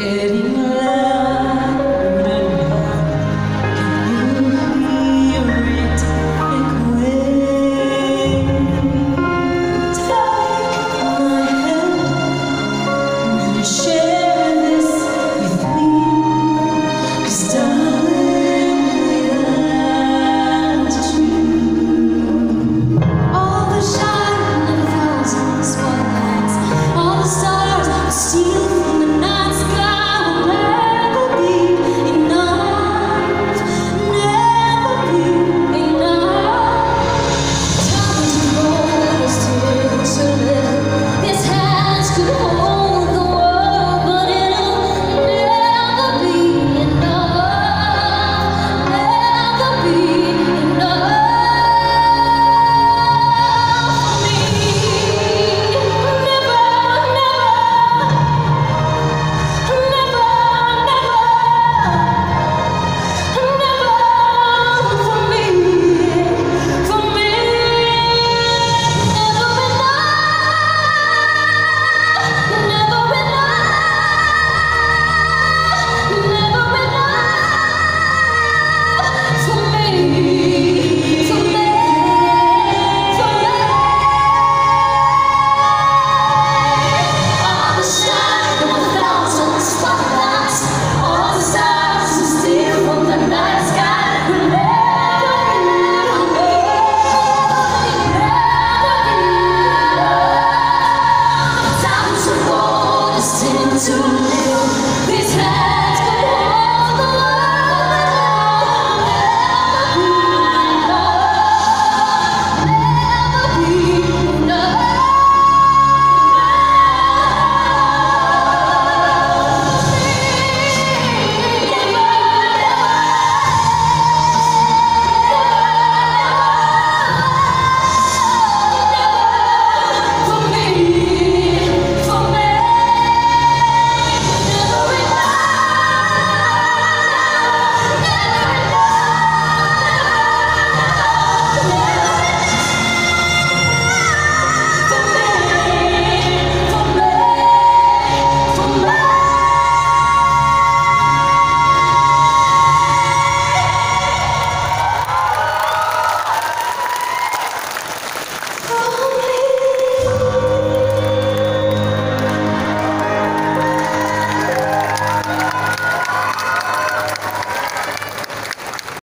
it know